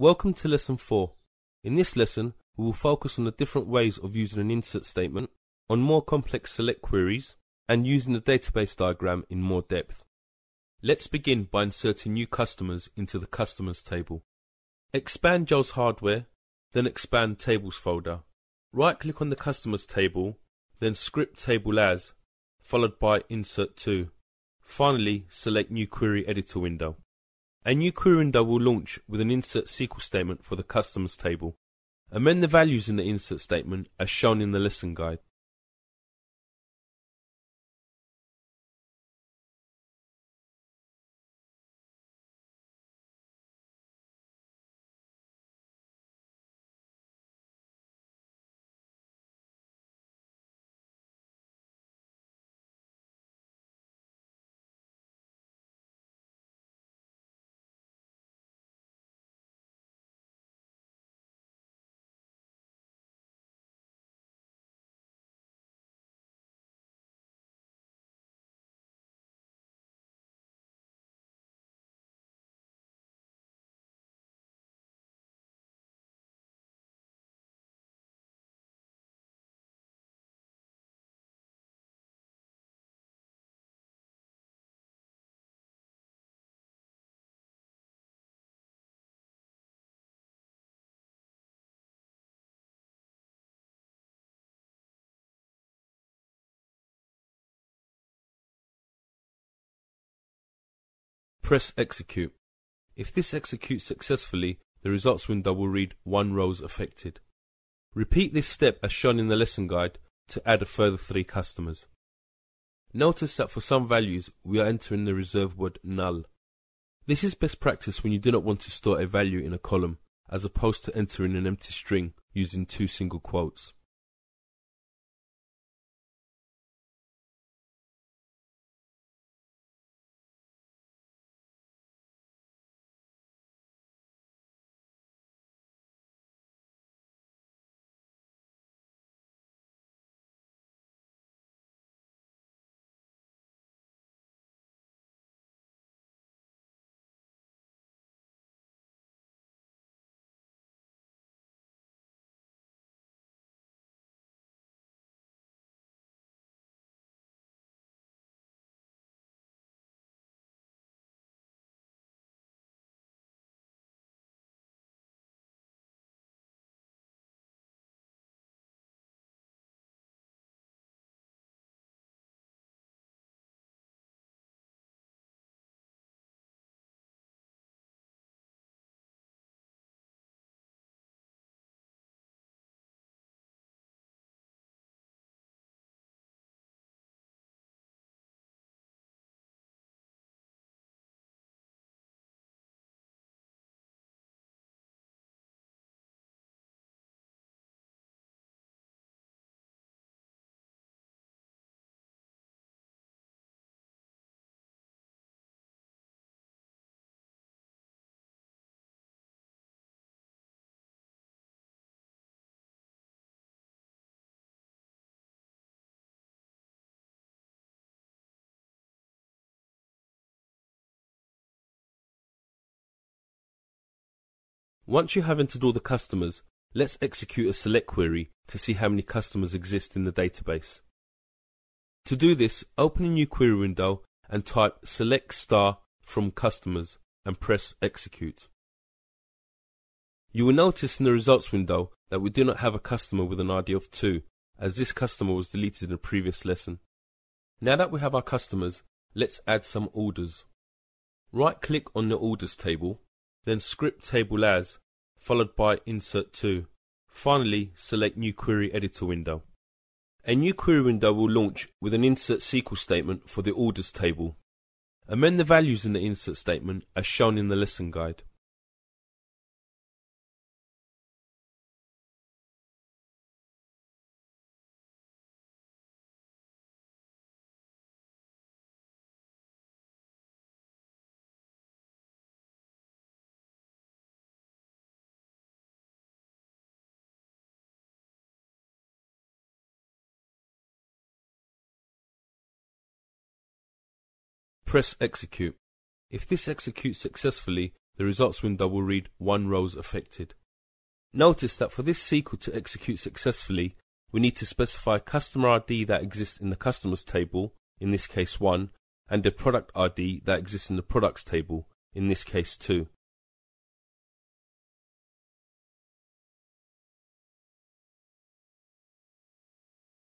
Welcome to lesson 4. In this lesson, we will focus on the different ways of using an insert statement, on more complex select queries, and using the database diagram in more depth. Let's begin by inserting new customers into the customers table. Expand Joe's hardware, then expand tables folder. Right click on the customers table, then script table as, followed by insert to. Finally, select new query editor window. A new query window will launch with an insert SQL statement for the customers table. Amend the values in the insert statement as shown in the lesson guide. Press execute. If this executes successfully, the results window will read 1 rows affected. Repeat this step as shown in the lesson guide to add a further 3 customers. Notice that for some values we are entering the reserved word null. This is best practice when you do not want to store a value in a column, as opposed to entering an empty string using two single quotes. Once you have entered all the customers, let's execute a select query to see how many customers exist in the database. To do this, open a new query window and type select star from customers and press execute. You will notice in the results window that we do not have a customer with an ID of 2, as this customer was deleted in a previous lesson. Now that we have our customers, let's add some orders. Right click on the orders table then script table as, followed by insert to. Finally, select new query editor window. A new query window will launch with an insert SQL statement for the orders table. Amend the values in the insert statement as shown in the lesson guide. Press execute. If this executes successfully, the results window will read 1 rows affected. Notice that for this SQL to execute successfully, we need to specify a customer ID that exists in the customers table, in this case 1, and the product ID that exists in the products table, in this case 2.